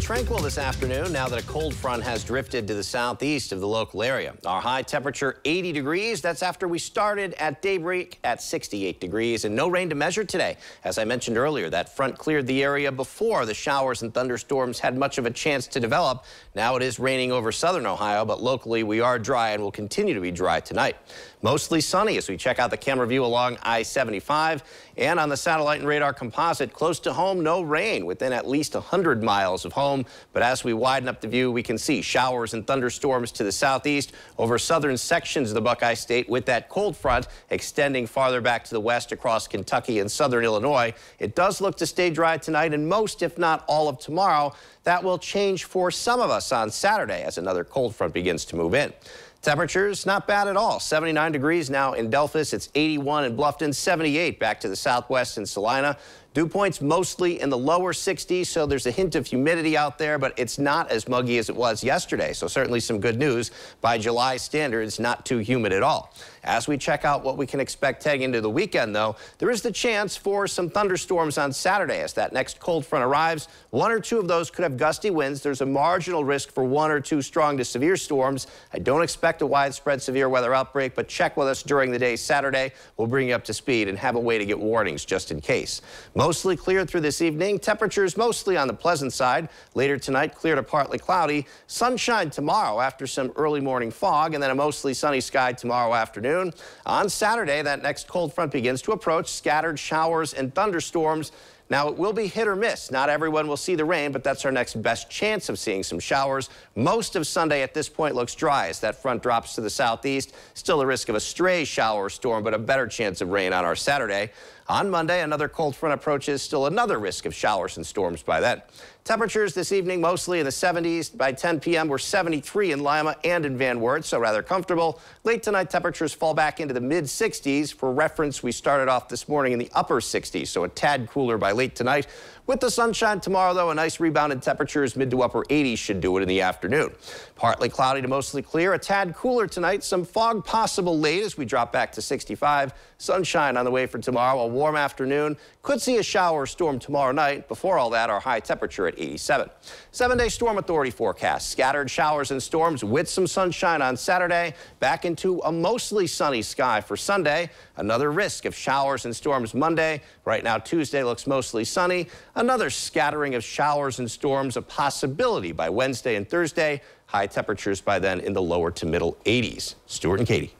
tranquil this afternoon now that a cold front has drifted to the southeast of the local area. Our high temperature 80 degrees. That's after we started at daybreak at 68 degrees and no rain to measure today. As I mentioned earlier, that front cleared the area before the showers and thunderstorms had much of a chance to develop. Now it is raining over southern Ohio, but locally we are dry and will continue to be dry tonight. Mostly sunny as we check out the camera view along I-75 and on the satellite and radar composite close to home, no rain within at least 100 miles of home. But as we widen up the view, we can see showers and thunderstorms to the southeast over southern sections of the Buckeye State with that cold front extending farther back to the west across Kentucky and southern Illinois. It does look to stay dry tonight and most, if not all of tomorrow. That will change for some of us on Saturday as another cold front begins to move in. Temperatures not bad at all. 79 degrees now in Delphos. It's 81 in Bluffton, 78 back to the southwest in Celina. Dew points mostly in the lower 60s, so there's a hint of humidity out there, but it's not as muggy as it was yesterday. So certainly some good news. By July standards, not too humid at all. As we check out what we can expect heading into the weekend, though, there is the chance for some thunderstorms on Saturday as that next cold front arrives. One or two of those could have gusty winds. There's a marginal risk for one or two strong to severe storms. I don't expect a widespread severe weather outbreak, but check with us during the day Saturday. We'll bring you up to speed and have a way to get warnings just in case. Mostly clear through this evening. Temperatures mostly on the pleasant side. Later tonight, clear to partly cloudy. Sunshine tomorrow after some early morning fog, and then a mostly sunny sky tomorrow afternoon. On Saturday, that next cold front begins to approach. Scattered showers and thunderstorms. Now, it will be hit or miss. Not everyone will see the rain, but that's our next best chance of seeing some showers. Most of Sunday at this point looks dry as that front drops to the southeast. Still a risk of a stray shower or storm, but a better chance of rain on our Saturday. On Monday, another cold front approaches, still another risk of showers and storms by then. Temperatures this evening mostly in the 70s. By 10 p.m., we're 73 in Lima and in Van Wert, so rather comfortable. Late tonight, temperatures fall back into the mid 60s. For reference, we started off this morning in the upper 60s, so a tad cooler by late tonight. With the sunshine tomorrow, though, a nice rebound in temperatures, mid to upper 80s should do it in the afternoon. Partly cloudy to mostly clear, a tad cooler tonight. Some fog possible late as we drop back to 65. Sunshine on the way for tomorrow, warm afternoon. Could see a shower or storm tomorrow night. Before all that, our high temperature at 87. Seven-day storm authority forecast. Scattered showers and storms with some sunshine on Saturday. Back into a mostly sunny sky for Sunday. Another risk of showers and storms Monday. Right now, Tuesday looks mostly sunny. Another scattering of showers and storms, a possibility by Wednesday and Thursday. High temperatures by then in the lower to middle 80s. Stuart and Katie.